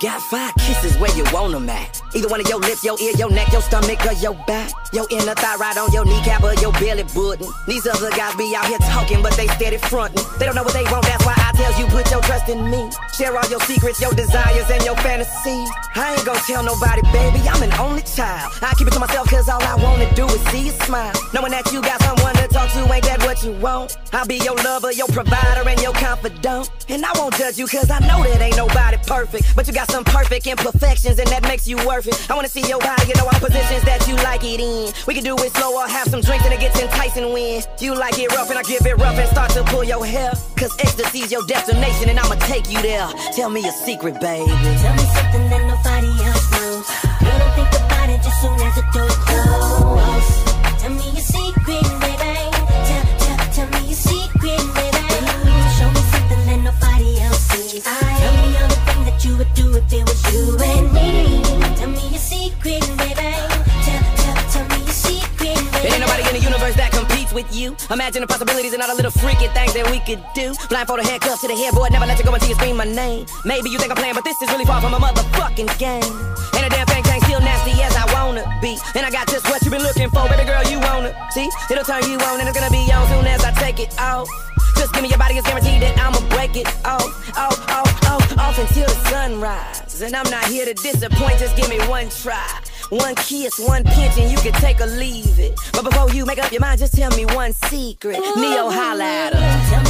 got five kisses where you want them at. Either one of your lips, your ear, your neck, your stomach, or your back. Your inner thigh right on your kneecap or your belly button. These other guys be out here talking, but they steady frontin'. They don't know what they want, that's why I tell you put your trust in me. Share all your secrets, your desires, and your fantasies. I ain't gonna tell nobody, baby, I'm an only child. I keep it to myself, cause all I wanna do is see you smile. Knowing that you got someone talk to, ain't that what you want? I'll be your lover, your provider, and your confidant. And I won't judge you, cause I know that ain't nobody perfect. But you got some perfect imperfections, and that makes you worth it. I wanna see your body, you know all positions that you like it in. We can do it slower, have some drinks, and it gets enticing when you like it rough, and I give it rough, and start to pull your hair. Cause ecstasy's your destination, and I'ma take you there. Tell me a secret, baby. With you. Imagine the possibilities and all the little freaky things that we could do. Blindfold a handcuffs to the headboard, never let you go until you scream my name. Maybe you think I'm playing, but this is really far from a motherfucking game. And a damn thing ain't still nasty as I wanna be. And I got just what you've been looking for, baby girl, you wanna see? It'll turn you on and it's gonna be on soon as I take it off. Just give me your body, it's guaranteed that I'ma break it off, off, off, off, off until the sunrise. And I'm not here to disappoint, just give me one try. One kiss, one pinch, and you can take or leave it. But before you make up your mind, just tell me one secret. Ne-Yo holla at.